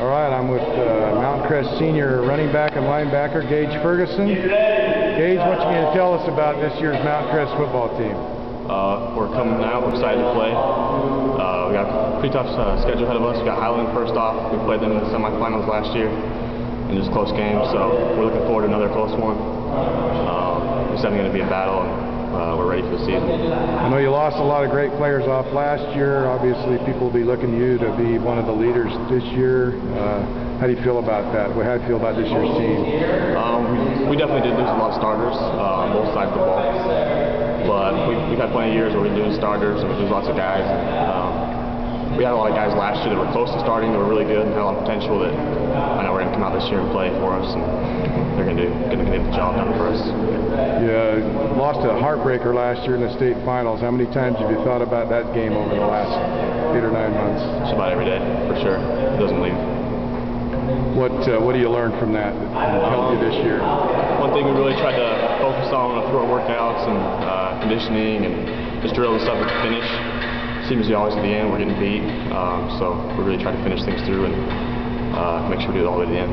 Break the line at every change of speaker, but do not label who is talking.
All right, I'm with uh, Mountain Crest senior running back and linebacker Gage Ferguson. Gage, what you going to tell us about this year's Mountain Crest football team?
Uh, we're coming out. We're excited to play. Uh, we got a pretty tough uh, schedule ahead of us. We got Highland first off. We played them in the semifinals last year, and just close games. So we're looking forward to another close one. It's definitely going to be a battle. And, uh, we're ready for the season.
I know you lost a lot of great players off last year. Obviously, people will be looking to you to be one of the leaders this year. Uh, how do you feel about that? How do you feel about this year's team?
Um, we, definitely did lose a lot of starters uh, on both sides of the ball. But we've, we've had plenty of years where we lose starters and we lose lots of guys. Um, we had a lot of guys last year that were close to starting that were really good and had a lot of potential that I know we're going to come out this year and play for us. And they're going to do, going to get the job done for us.
Yeah, lost a heartbreaker last year in the state finals. How many times have you thought about that game over the last eight or nine months?
Just about every day, for sure. It doesn't leave.
What uh, What do you learn from that that helped you this year?
One thing we really tried to focus on through our workouts and uh, conditioning and just drill the stuff at the finish. Seems to be always at the end we're getting beat, um, so we really try to finish things through and uh, make sure we do it all the way to the end.